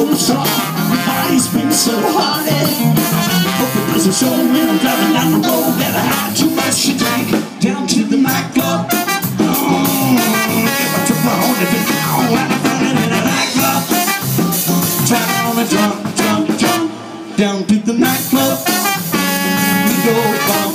it was hot. My body's been so strong. Body's been so hardy. Hope it doesn't show when I'm driving down the road that I had too much to drink. Down to the nightclub. Oh, get what you want if it's now. And I'm running in a nightclub. Try on the jump, jump, jump. Down to the nightclub. We go bump,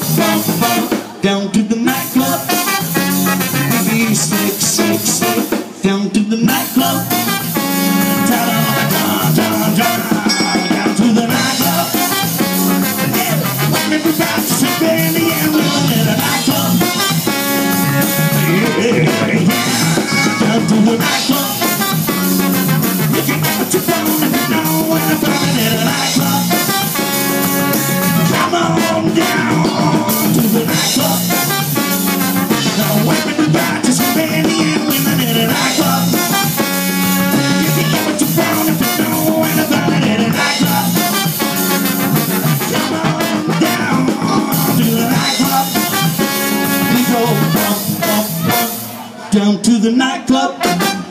down to the nightclub.